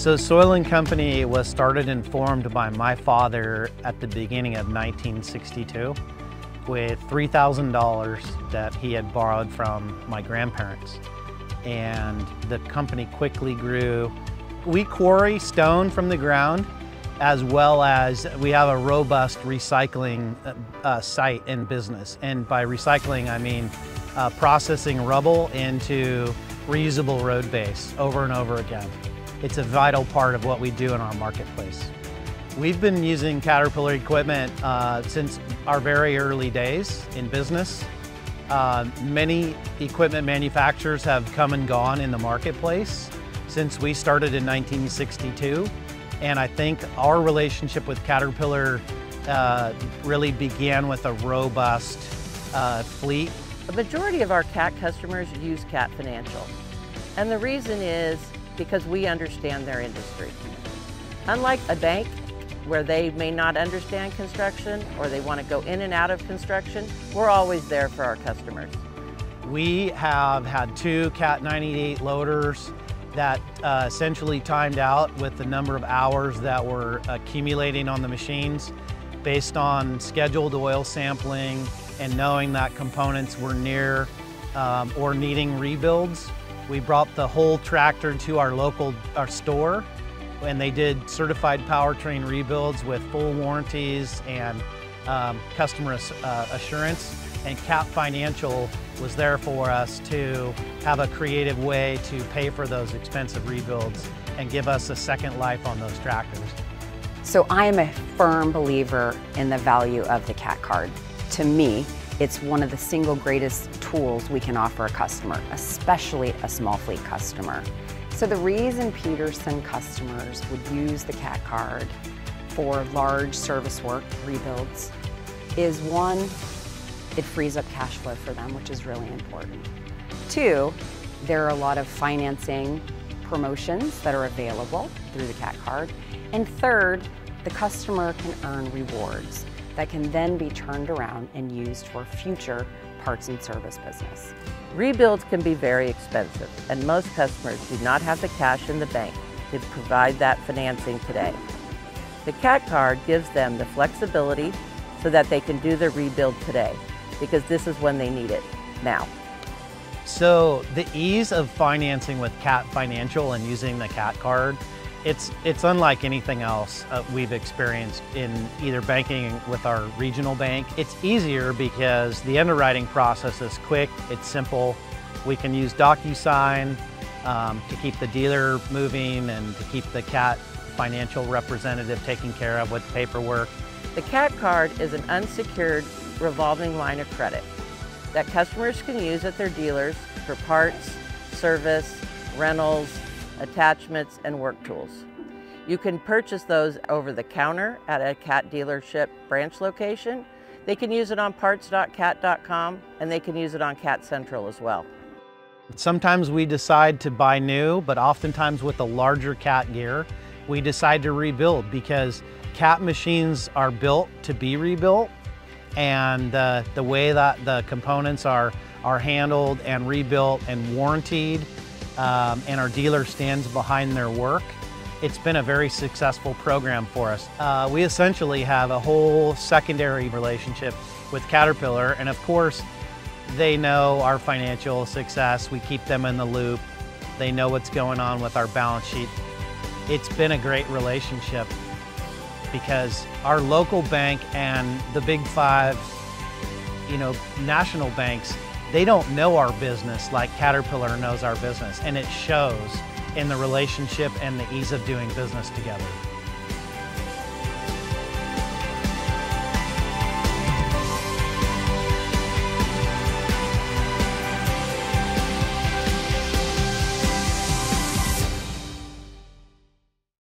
So Soiland Company was started and formed by my father at the beginning of 1962 with $3,000 that he had borrowed from my grandparents. And the company quickly grew. We quarry stone from the ground as well as we have a robust recycling uh, uh, site and business. And by recycling, I mean uh, processing rubble into reusable road base over and over again. It's a vital part of what we do in our marketplace. We've been using Caterpillar equipment uh, since our very early days in business. Uh, many equipment manufacturers have come and gone in the marketplace since we started in 1962. And I think our relationship with Caterpillar uh, really began with a robust uh, fleet. The majority of our CAT customers use CAT Financial. And the reason is because we understand their industry. Unlike a bank where they may not understand construction or they want to go in and out of construction, we're always there for our customers. We have had two CAT 98 loaders that uh, essentially timed out with the number of hours that were accumulating on the machines based on scheduled oil sampling and knowing that components were near um, or needing rebuilds. We brought the whole tractor to our local our store and they did certified powertrain rebuilds with full warranties and um, customer uh, assurance and CAT Financial was there for us to have a creative way to pay for those expensive rebuilds and give us a second life on those tractors. So I am a firm believer in the value of the CAT card. To me, it's one of the single greatest tools we can offer a customer, especially a small fleet customer. So the reason Peterson customers would use the CAT card for large service work rebuilds is one, it frees up cash flow for them, which is really important. Two, there are a lot of financing promotions that are available through the CAT card. And third, the customer can earn rewards that can then be turned around and used for future parts and service business. Rebuilds can be very expensive, and most customers do not have the cash in the bank to provide that financing today. The CAT card gives them the flexibility so that they can do the rebuild today because this is when they need it, now. So the ease of financing with CAT Financial and using the CAT card, it's, it's unlike anything else uh, we've experienced in either banking with our regional bank. It's easier because the underwriting process is quick, it's simple. We can use DocuSign um, to keep the dealer moving and to keep the CAT financial representative taken care of with paperwork. The CAT card is an unsecured revolving line of credit that customers can use at their dealers for parts, service, rentals, attachments, and work tools. You can purchase those over the counter at a CAT dealership branch location. They can use it on parts.cat.com and they can use it on CAT Central as well. Sometimes we decide to buy new, but oftentimes with the larger CAT gear, we decide to rebuild because CAT machines are built to be rebuilt and uh, the way that the components are, are handled and rebuilt and warranted um, and our dealer stands behind their work, it's been a very successful program for us. Uh, we essentially have a whole secondary relationship with Caterpillar and of course they know our financial success. We keep them in the loop. They know what's going on with our balance sheet. It's been a great relationship because our local bank and the big five, you know, national banks, they don't know our business like Caterpillar knows our business. And it shows in the relationship and the ease of doing business together.